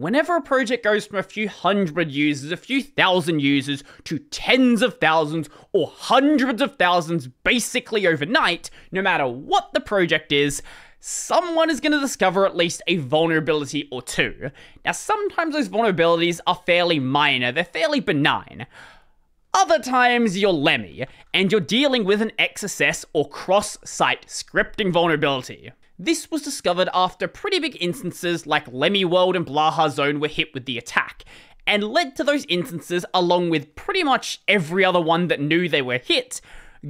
Whenever a project goes from a few hundred users, a few thousand users, to tens of thousands or hundreds of thousands basically overnight, no matter what the project is, someone is going to discover at least a vulnerability or two. Now, sometimes those vulnerabilities are fairly minor, they're fairly benign. Other times you're Lemmy, and you're dealing with an XSS or cross site scripting vulnerability. This was discovered after pretty big instances like Lemmy World and Blahaj Zone were hit with the attack, and led to those instances, along with pretty much every other one that knew they were hit,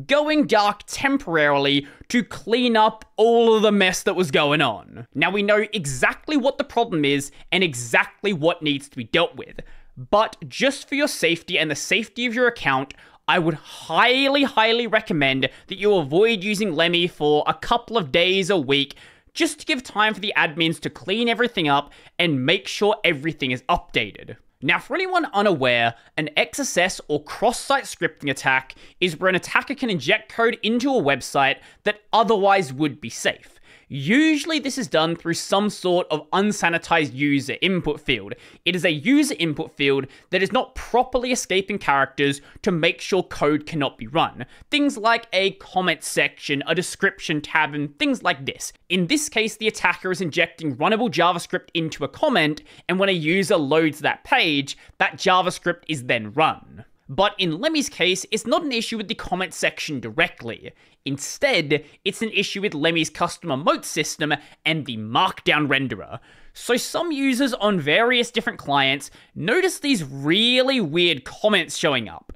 going dark temporarily to clean up all of the mess that was going on. Now we know exactly what the problem is and exactly what needs to be dealt with. But just for your safety and the safety of your account, I would highly, highly recommend that you avoid using Lemmy for a couple of days a week just to give time for the admins to clean everything up and make sure everything is updated. Now, for anyone unaware, an XSS or cross site scripting attack is where an attacker can inject code into a website that otherwise would be safe. Usually this is done through some sort of unsanitized user input field. It is a user input field that is not properly escaping characters to make sure code cannot be run. Things like a comment section, a description tab, and things like this. In this case, the attacker is injecting runnable JavaScript into a comment, and when a user loads that page, that JavaScript is then run. But in Lemmy's case, it's not an issue with the comment section directly. Instead, it's an issue with Lemmy's custom emote system and the markdown renderer. So some users on various different clients notice these really weird comments showing up.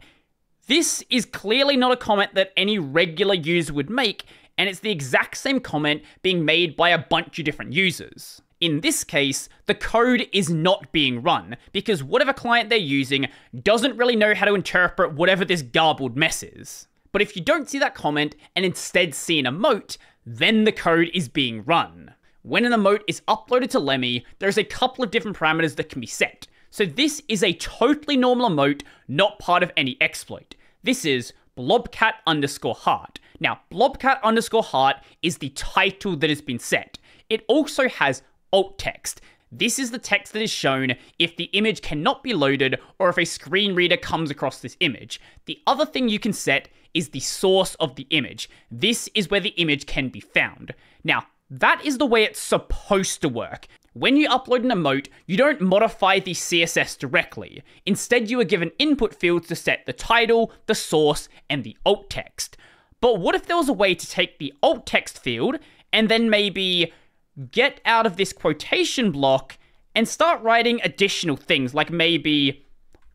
This is clearly not a comment that any regular user would make, and it's the exact same comment being made by a bunch of different users. In this case, the code is not being run, because whatever client they're using doesn't really know how to interpret whatever this garbled mess is. But if you don't see that comment and instead see an emote, then the code is being run. When an emote is uploaded to Lemmy, there's a couple of different parameters that can be set. So this is a totally normal emote, not part of any exploit. This is blobcat underscore heart. Now, blobcat underscore heart is the title that has been set. It also has alt text. This is the text that is shown if the image cannot be loaded or if a screen reader comes across this image. The other thing you can set is the source of the image. This is where the image can be found. Now, that is the way it's supposed to work. When you upload an emote, you don't modify the CSS directly. Instead, you are given input fields to set the title, the source, and the alt text. But what if there was a way to take the alt text field and then maybe get out of this quotation block and start writing additional things like maybe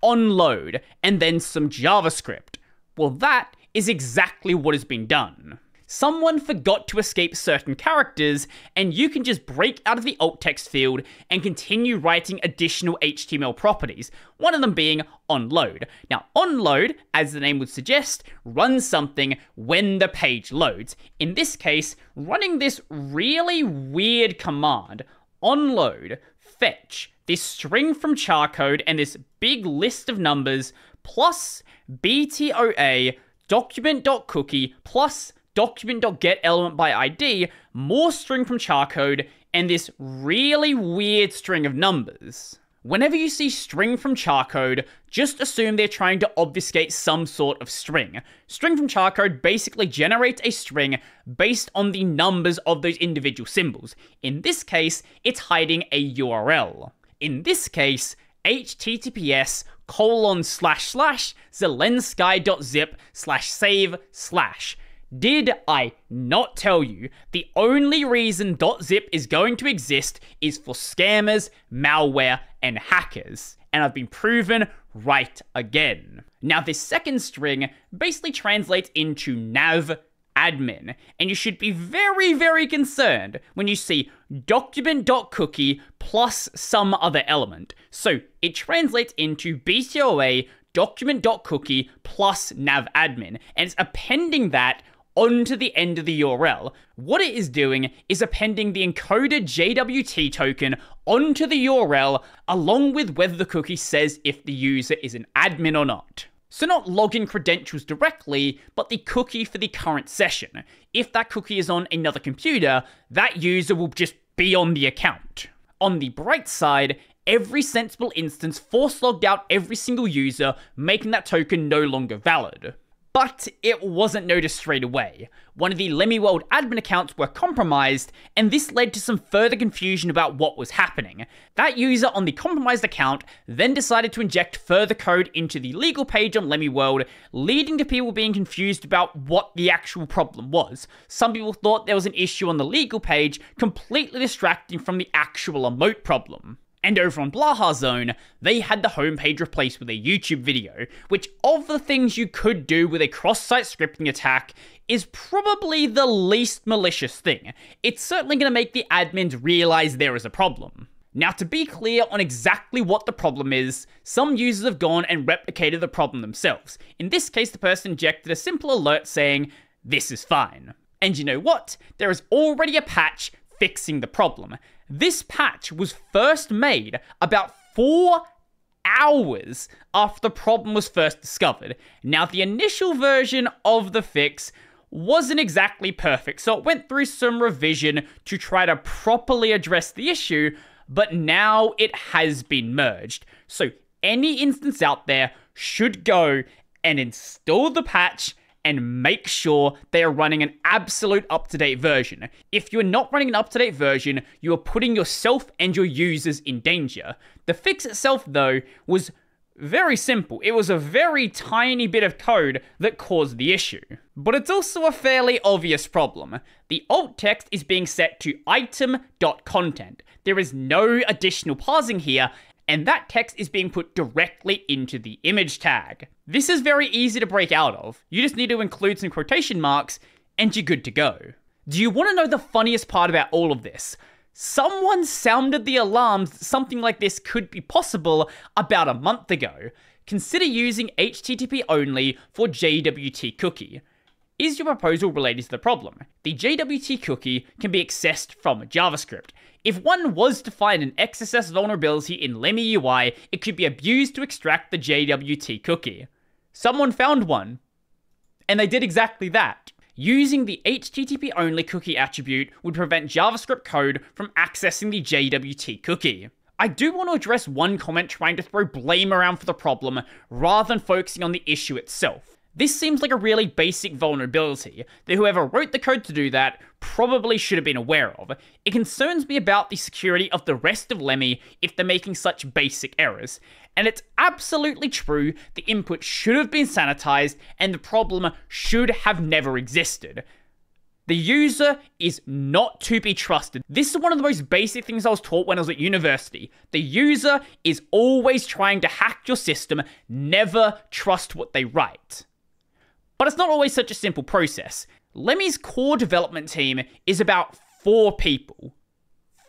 onload and then some JavaScript. Well, that is exactly what has been done. Someone forgot to escape certain characters, and you can just break out of the alt text field and continue writing additional HTML properties, one of them being onload. Now, onload, as the name would suggest, runs something when the page loads. In this case, running this really weird command, onload, fetch, this string from charcode and this big list of numbers, plus btoa document.cookie plus document.getElementById, by ID, more string from charcode, and this really weird string of numbers. Whenever you see string from charcode, just assume they're trying to obfuscate some sort of string. String from charcode basically generates a string based on the numbers of those individual symbols. In this case, it's hiding a URL. In this case, https colon slash slash zelensky.zip slash save slash. Did I not tell you the only reason .zip is going to exist is for scammers, malware, and hackers? And I've been proven right again. Now, this second string basically translates into nav admin, and you should be very, very concerned when you see document.cookie plus some other element. So it translates into btoa document.cookie plus nav admin, and it's appending that onto the end of the URL. What it is doing is appending the encoded JWT token onto the URL along with whether the cookie says if the user is an admin or not. So not login credentials directly, but the cookie for the current session. If that cookie is on another computer, that user will just be on the account. On the bright side, every sensible instance force logged out every single user, making that token no longer valid. But it wasn't noticed straight away. One of the Lemmy World admin accounts were compromised, and this led to some further confusion about what was happening. That user on the compromised account then decided to inject further code into the legal page on Lemmy World, leading to people being confused about what the actual problem was. Some people thought there was an issue on the legal page, completely distracting from the actual emote problem. And over on Blahaj Zone, they had the homepage replaced with a YouTube video, which of the things you could do with a cross-site scripting attack is probably the least malicious thing. It's certainly going to make the admins realize there is a problem. Now, to be clear on exactly what the problem is, some users have gone and replicated the problem themselves. In this case, the person injected a simple alert saying, this is fine. And you know what? There is already a patch fixing the problem. This patch was first made about four hours after the problem was first discovered. Now, the initial version of the fix wasn't exactly perfect, so it went through some revision to try to properly address the issue, but now it has been merged. So, any instance out there should go and install the patch and make sure they are running an absolute up to date version. If you are not running an up to date version, you are putting yourself and your users in danger. The fix itself, though, was very simple. It was a very tiny bit of code that caused the issue. But it's also a fairly obvious problem. The alt text is being set to item.content. There is no additional parsing here, and that text is being put directly into the image tag. This is very easy to break out of. You just need to include some quotation marks, and you're good to go. Do you want to know the funniest part about all of this? Someone sounded the alarms that something like this could be possible about a month ago. Consider using HTTP only for JWT cookie. Is your proposal related to the problem? The JWT cookie can be accessed from JavaScript. If one was to find an XSS vulnerability in Lemmy UI, it could be abused to extract the JWT cookie. Someone found one, and they did exactly that. Using the HTTP only cookie attribute would prevent JavaScript code from accessing the JWT cookie. I do want to address one comment trying to throw blame around for the problem rather than focusing on the issue itself. This seems like a really basic vulnerability that whoever wrote the code to do that probably should have been aware of. It concerns me about the security of the rest of Lemmy if they're making such basic errors. And it's absolutely true, the input should have been sanitized and the problem should have never existed. The user is not to be trusted. This is one of the most basic things I was taught when I was at university. The user is always trying to hack your system, never trust what they write. But it's not always such a simple process. Lemmy's core development team is about four people.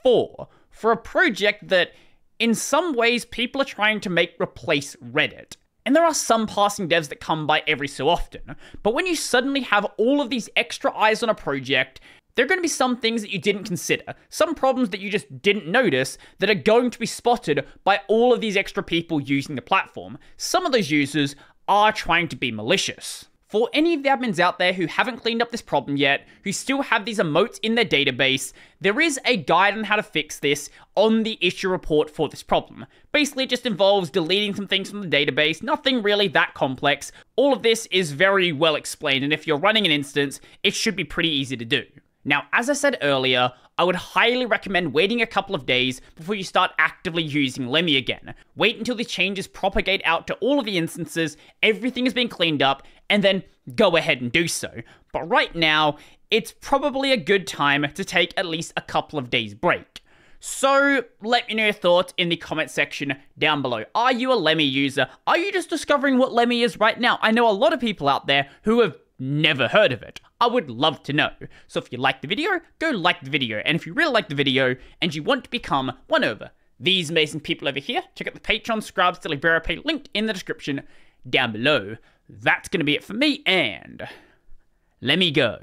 Four. For a project that, in some ways, people are trying to make replace Reddit. And there are some passing devs that come by every so often. But when you suddenly have all of these extra eyes on a project, there are going to be some things that you didn't consider, some problems that you just didn't notice that are going to be spotted by all of these extra people using the platform. Some of those users are trying to be malicious. For any of the admins out there who haven't cleaned up this problem yet, who still have these emotes in their database, there is a guide on how to fix this on the issue report for this problem. Basically, it just involves deleting some things from the database, nothing really that complex. All of this is very well explained, and if you're running an instance, it should be pretty easy to do. Now, as I said earlier, I would highly recommend waiting a couple of days before you start actively using Lemmy again. Wait until the changes propagate out to all of the instances, everything has been cleaned up, and then go ahead and do so. But right now, it's probably a good time to take at least a couple of days break. So, let me know your thoughts in the comment section down below. Are you a Lemmy user? Are you just discovering what Lemmy is right now? I know a lot of people out there who have never heard of it. I would love to know. So if you like the video, go like the video. And if you really like the video and you want to become one over these amazing people over here, check out the Patreon to Liberapay linked in the description down below. That's going to be it for me, and let me go.